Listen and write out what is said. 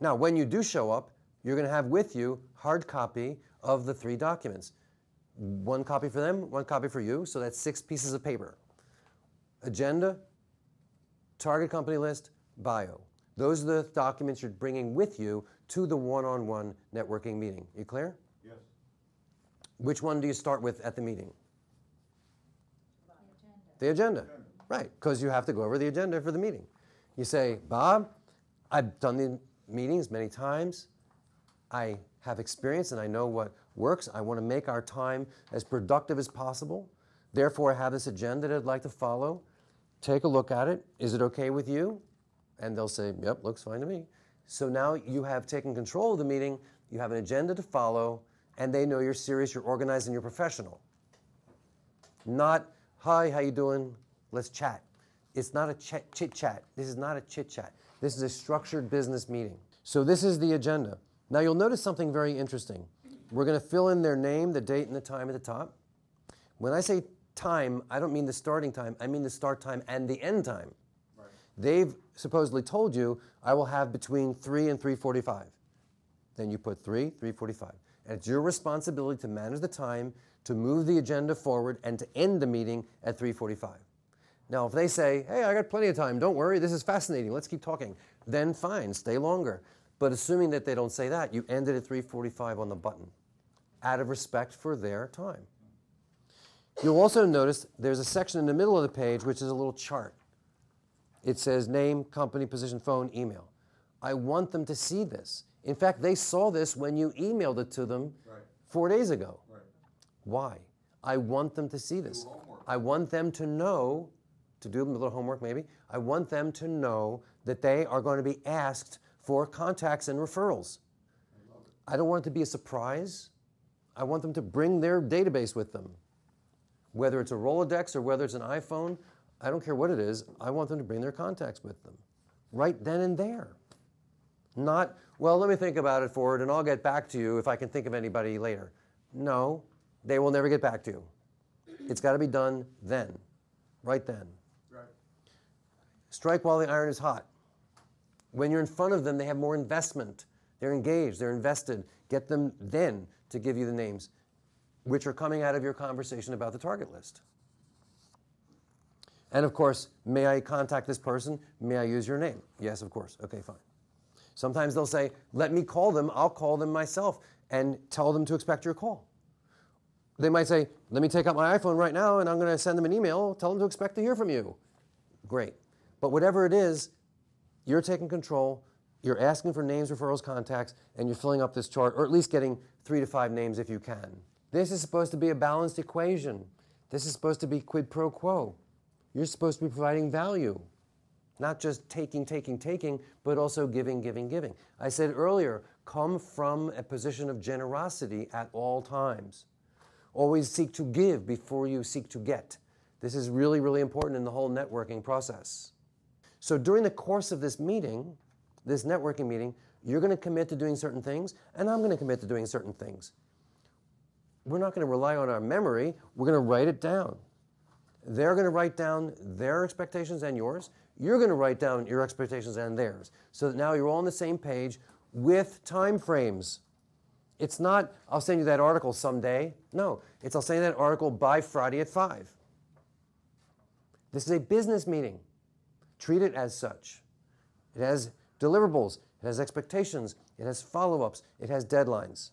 Now, when you do show up, you're going to have with you hard copy of the three documents. One copy for them, one copy for you, so that's six pieces of paper. Agenda, target company list, bio. Those are the documents you're bringing with you to the one-on-one networking meeting. You clear? Yes. Which one do you start with at the meeting? The agenda. Right, because you have to go over the agenda for the meeting. You say, Bob, I've done the meetings many times. I have experience and I know what works. I want to make our time as productive as possible. Therefore, I have this agenda that I'd like to follow. Take a look at it. Is it okay with you? And they'll say, Yep, looks fine to me. So now you have taken control of the meeting, you have an agenda to follow, and they know you're serious, you're organized, and you're professional. Not, hi, how you doing? Let's chat. It's not a ch- chit chat. This is not a chit chat. This is a structured business meeting. So this is the agenda. Now you'll notice something very interesting. We're going to fill in their name, the date, and the time at the top. When I say time, I don't mean the starting time. I mean the start time and the end time. Right. They've supposedly told you, I will have between 3 and 3.45. Then you put 3, 3.45. And it's your responsibility to manage the time, to move the agenda forward, and to end the meeting at 3.45. Now, if they say, hey, I got plenty of time, don't worry, this is fascinating, let's keep talking, then fine, stay longer. But assuming that they don't say that, you ended at 3.45 on the button, out of respect for their time. You'll also notice there's a section in the middle of the page which is a little chart. It says name, company, position, phone, email. I want them to see this. In fact, they saw this when you emailed it to them Right. four days ago. Right. Why? I want them to see this. I want them to know, to do a little homework maybe, I want them to know that they are going to be asked for contacts and referrals. I. I don't want it to be a surprise. I want them to bring their database with them. Whether it's a Rolodex or whether it's an iPhone, I don't care what it is, I want them to bring their contacts with them. Right then and there. Not, well, let me think about it for it and I'll get back to you if I can think of anybody later. No, they will never get back to you. It's got to be done then, right then. Strike while the iron is hot. When you're in front of them, they have more investment. They're engaged, they're invested. Get them then to give you the names, which are coming out of your conversation about the target list. And of course, may I contact this person? May I use your name? Yes, of course. Okay, fine. Sometimes they'll say, let me call them, I'll call them myself and tell them to expect your call. They might say, let me take out my iPhone right now and I'm going to send them an email, tell them to expect to hear from you. Great. But whatever it is, you're taking control, you're asking for names, referrals, contacts, and you're filling up this chart, or at least getting three to five names if you can. This is supposed to be a balanced equation. This is supposed to be quid pro quo. You're supposed to be providing value, not just taking, taking, taking, but also giving, giving, giving. I said earlier, come from a position of generosity at all times. Always seek to give before you seek to get. This is really, really important in the whole networking process. So during the course of this meeting, this networking meeting, you're going to commit to doing certain things, and I'm going to commit to doing certain things. We're not going to rely on our memory, we're going to write it down. They're going to write down their expectations and yours. You're going to write down your expectations and theirs. So that now you're all on the same page with time frames. It's not, I'll send you that article someday. No, it's I'll send you that article by Friday at 5. This is a business meeting. Treat it as such. It has deliverables, it has expectations, it has follow ups, it has deadlines.